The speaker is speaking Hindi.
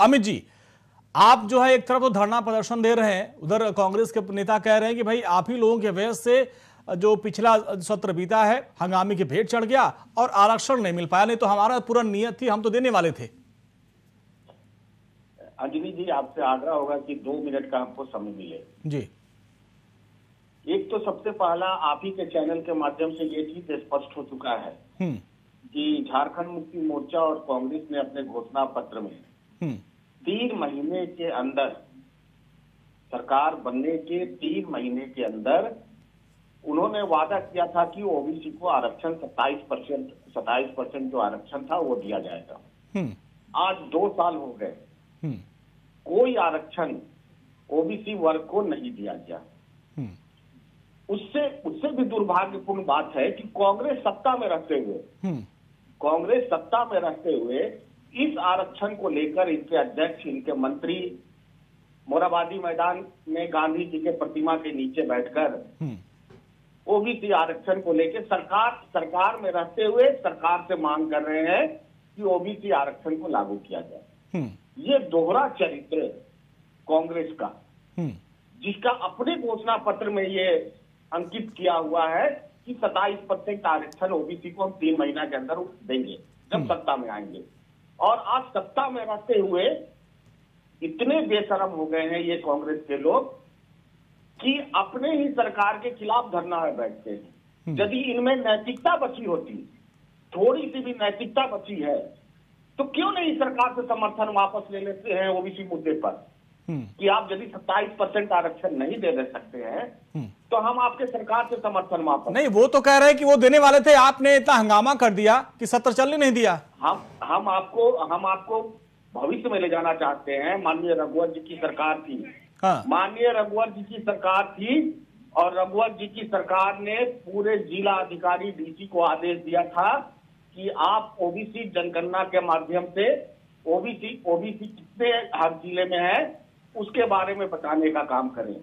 अमित जी आप जो है एक तरफ़ तो धरना प्रदर्शन दे रहे हैं उधर कांग्रेस के नेता कह रहे हैं कि भाई आप ही लोगों के वजह से जो पिछला सत्र बीता है हंगामी की भेंट चढ़ गया और आरक्षण नहीं मिल पाया नहीं तो हमारा पूरा नियत थी हम तो देने वाले थे। अंजलि जी आपसे आग्रह होगा कि दो मिनट का हमको समय मिले। जी। एक तो सबसे पहला आप ही के चैनल के माध्यम से ये चीज़ स्पष्ट हो चुका है हम्म। कि झारखंड मुक्ति मोर्चा और कांग्रेस ने अपने घोषणा पत्र में हम्म। तीन महीने के अंदर सरकार बनने के तीन महीने के अंदर उन्होंने वादा किया था कि ओबीसी को आरक्षण 27 परसेंट सत्ताईस परसेंट जो आरक्षण था वो दिया जाएगा। हम्म। आज दो साल हो गए। हम्म। कोई आरक्षण ओबीसी वर्ग को नहीं दिया गया। हम्म। उससे उससे भी दुर्भाग्यपूर्ण बात है कि कांग्रेस सत्ता में रहते हुए कांग्रेस सत्ता में रहते हुए इस आरक्षण को लेकर इनके अध्यक्ष इनके मंत्री मोराबादी मैदान में गांधी जी के प्रतिमा के नीचे बैठकर हम्म। ओबीसी आरक्षण को लेकर सरकार सरकार में रहते हुए सरकार से मांग कर रहे हैं कि ओबीसी आरक्षण को लागू किया जाए। हम्म। ये दोहरा चरित्र कांग्रेस का हम्म। जिसका अपने घोषणा पत्र में ये अंकित किया हुआ है कि 27 परसेंट आरक्षण ओबीसी को हम तीन महीना के अंदर देंगे जब सत्ता में आएँगे। और आज सत्ता में रहते हुए इतने बेशरम हो गए हैं ये कांग्रेस के लोग कि अपने ही सरकार के खिलाफ धरना में बैठते हैं। यदि इनमें नैतिकता बची होती थोड़ी सी भी नैतिकता बची है तो क्यों नहीं सरकार से समर्थन वापस ले लेते हैं ओबीसी मुद्दे पर? हम्म कि आप यदि 27 परसेंट आरक्षण नहीं दे दे सकते हैं हम्म। तो हम आपके सरकार से समर्थन वापस नहीं वो तो कह रहे हैं कि वो देने वाले थे आपने इतना हंगामा कर दिया कि सत्र चलने नहीं दिया। हम हम आपको हम आपको भविष्य में ले जाना चाहते हैं माननीय रघुवर जी की सरकार थी। हाँ। माननीय रघुवर जी की सरकार थी और रघुवर जी की सरकार ने पूरे जिला अधिकारी डीसी को आदेश दिया था कि आप ओबीसी जनगणना के माध्यम से ओबीसी ओबीसी कितने हर ज़िले में है उसके बारे में बताने का काम करें।